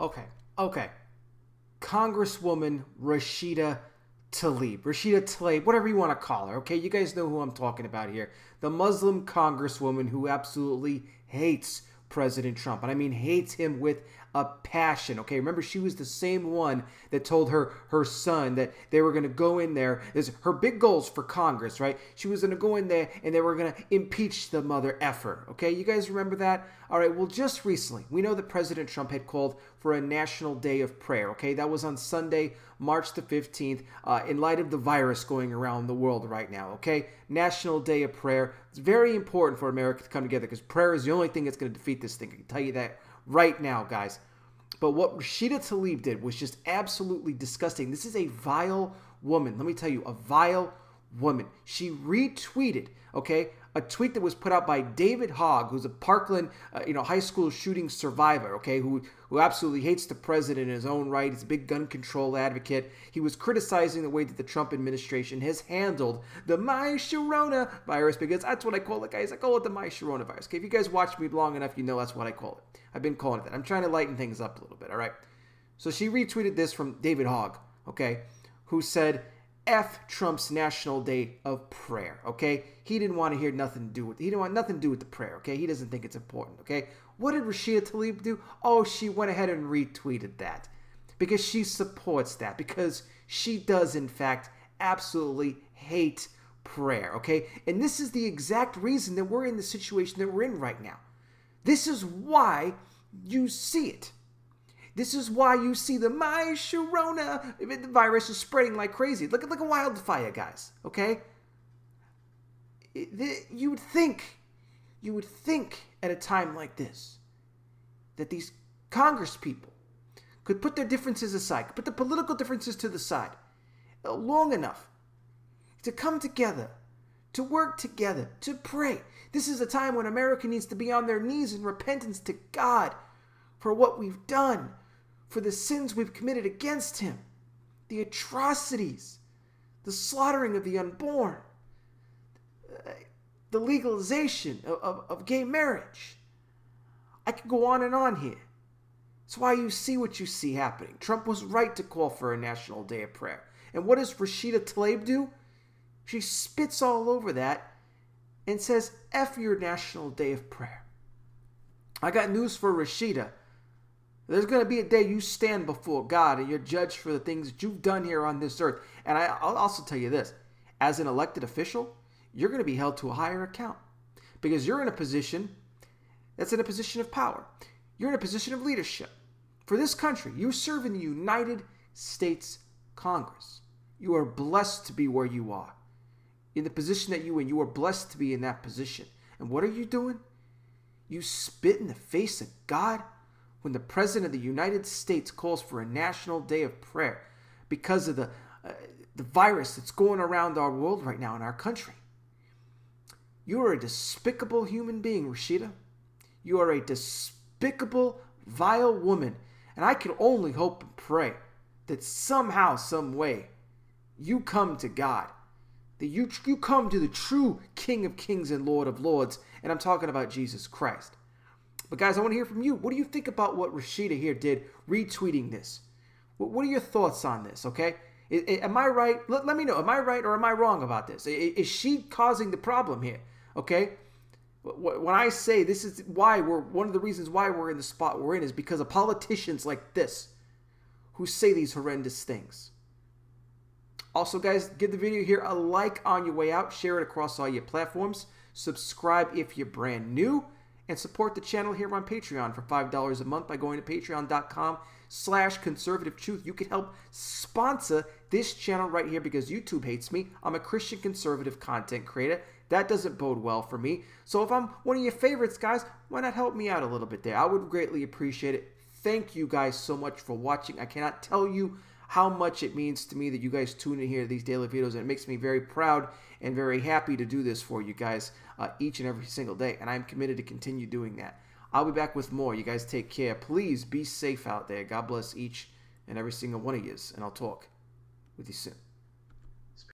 Okay, okay. Congresswoman Rashida Tlaib, Rashida Tlaib, whatever you want to call her, okay? You guys know who I'm talking about here. The Muslim congresswoman who absolutely hates President Trump. And I mean hates him with a passion. Okay, remember she was the same one that told her her son that they were going to go in there. Is her big goals for Congress, right? She was going to go in there and they were going to impeach the mother effer. Okay, you guys remember that? All right. Well, just recently, we know that President Trump had called for a national day of prayer. Okay, that was on Sunday, March the 15th, uh, in light of the virus going around the world right now. Okay, National Day of Prayer. It's very important for America to come together because prayer is the only thing that's going to defeat this thing. I can tell you that right now, guys. But what Rashida Tlaib did was just absolutely disgusting. This is a vile woman. Let me tell you, a vile woman. She retweeted, okay, a tweet that was put out by David Hogg, who's a Parkland, uh, you know, high school shooting survivor, okay, who who absolutely hates the president in his own right. He's a big gun control advocate. He was criticizing the way that the Trump administration has handled the My Sharona virus because that's what I call it, guys. I call it the My Sharona virus. Okay, if you guys watch me long enough, you know that's what I call it. I've been calling it that. I'm trying to lighten things up a little bit. All right. So she retweeted this from David Hogg, okay, who said F Trump's National Day of Prayer, okay? He didn't want to hear nothing to do with he didn't want nothing to do with the prayer, okay? He doesn't think it's important, okay? What did Rashida Tlaib do? Oh, she went ahead and retweeted that. Because she supports that. Because she does, in fact, absolutely hate prayer, okay? And this is the exact reason that we're in the situation that we're in right now. This is why you see it. This is why you see the My Sharona virus is spreading like crazy. Look at like a wildfire, guys. Okay, you would think, you would think at a time like this that these Congress people could put their differences aside, put the political differences to the side, uh, long enough to come together, to work together, to pray. This is a time when America needs to be on their knees in repentance to God for what we've done for the sins we've committed against him, the atrocities, the slaughtering of the unborn, uh, the legalization of, of, of gay marriage. I could go on and on here. It's why you see what you see happening. Trump was right to call for a national day of prayer. And what does Rashida Tlaib do? She spits all over that and says, F your national day of prayer. I got news for Rashida. There's going to be a day you stand before God and you're judged for the things that you've done here on this earth. And I, will also tell you this as an elected official, you're going to be held to a higher account because you're in a position that's in a position of power. You're in a position of leadership. For this country, you serve in the United States Congress. You are blessed to be where you are. In the position that you in, you are blessed to be in that position. And what are you doing? You spit in the face of God when the President of the United States calls for a national day of prayer because of the, uh, the virus that's going around our world right now in our country. You are a despicable human being, Rashida. You are a despicable, vile woman. And I can only hope and pray that somehow, some way, you come to God. That you, you come to the true King of Kings and Lord of Lords. And I'm talking about Jesus Christ. But guys, I want to hear from you. What do you think about what Rashida here did retweeting this? What are your thoughts on this? Okay, am I right? Let, let me know. Am I right or am I wrong about this? Is she causing the problem here? Okay. When I say this is why we're one of the reasons why we're in the spot we're in is because of politicians like this who say these horrendous things. Also, guys, give the video here a like on your way out, share it across all your platforms, subscribe if you're brand new and support the channel here on Patreon for $5 a month by going to patreon.com slash conservative truth. You can help sponsor this channel right here because YouTube hates me. I'm a Christian conservative content creator. That doesn't bode well for me. So if I'm one of your favorites, guys, why not help me out a little bit there? I would greatly appreciate it. Thank you guys so much for watching. I cannot tell you how much it means to me that you guys tune in here to these daily videos, and it makes me very proud and very happy to do this for you guys uh, each and every single day, and I'm committed to continue doing that. I'll be back with more. You guys take care. Please be safe out there. God bless each and every single one of you, and I'll talk with you soon.